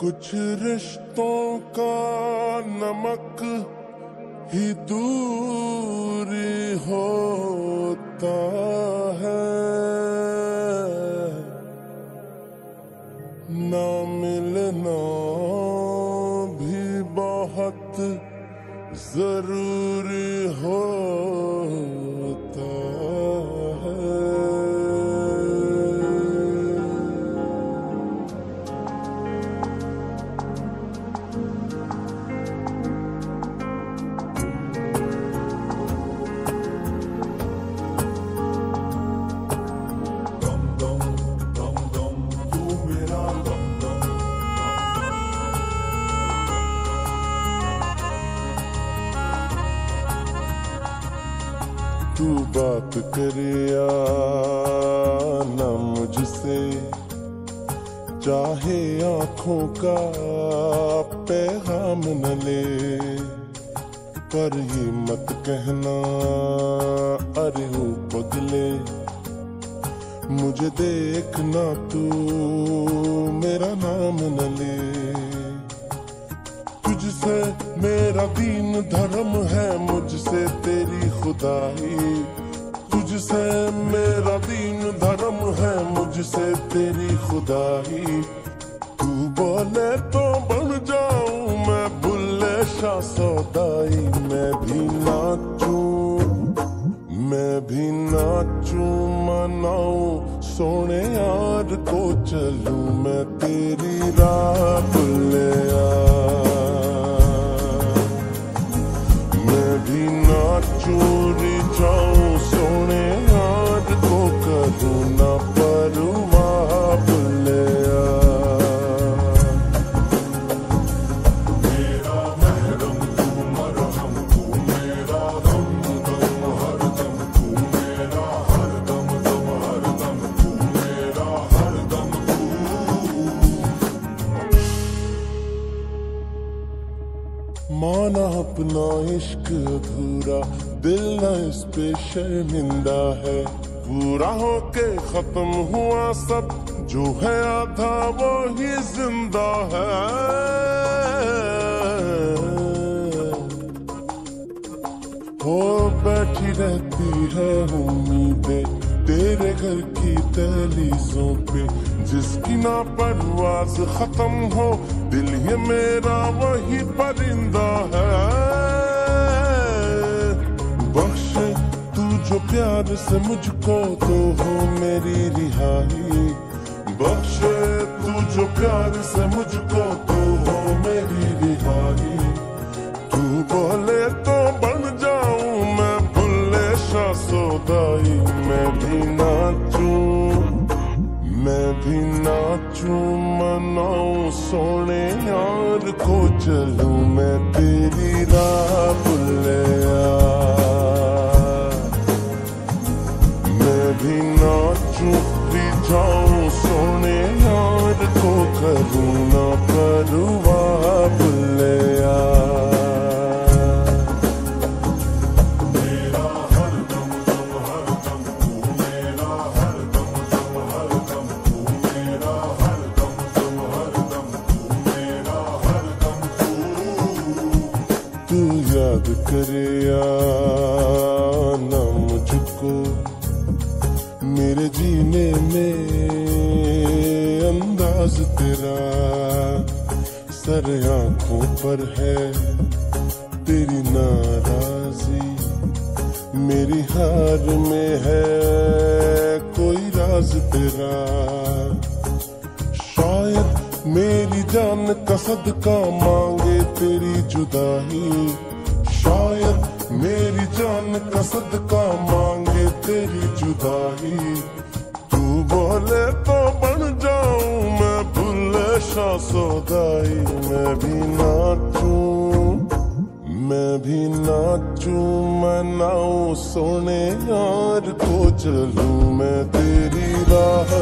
कुछ रिश्तों का नमक ही दूरी होता है। ना मिलना भी बहुत ज़रूरी होता तू बात करे ना मुझसे। चाहे आँखों का पैगाम न ले, पर ये मत कहना, अरे वो पगले मुझे देखना तू, मेरा नाम न ले। तुझसे मेरा दीन धर्म है मुझसे तेरी खुदाई। तुझसे मेरा दीन धर्म है मुझसे तेरी खुदाई। तू बोले तो बन जाऊँ मैं बुल्ले शाह सौदाई। मैं भी नाचूं, मैं भी नाचूं, मनाऊं, सोने यार को चलूँ। मैं तेरी राह बुल्ले मैं भी नाचूं री जाऊँ अपना इश्क अधूरा दिल न इस पे शर्मिंदा है। पूरा होके खत्म हुआ सब, जो है आधा वो ही ज़िंदा है। हो बैठी रहती है उम्मीदें तेरे घर की दहलीजों पे जिसकी ना परवाज खत्म हो, दिल ये मेरा वही परिंदा है। बख्श, तू जो प्यार से मुझको तो हो मेरी रिहाई। बख्श, तू जो प्यार से मुझको तो मैं भी नाचू मनाओ सोने यार को चलू मैं तेरी राह बुल्ले करे मुझको। मेरे जीने में अंदाज तेरा सर आँखों पर है। तेरी नाराजी मेरी हार में है। कोई राज तेरा। शायद मेरी जान कसद का मांगे तेरी जुदाई। शायद मेरी जान का मांगे तेरी जुदाई। तू बोले तो बन जाऊँ मैं भुल्ले शाह मैं भी नाचूं, मैं भी नाचूं मनाऊं सोने यार को चलूँ। मैं तेरी राह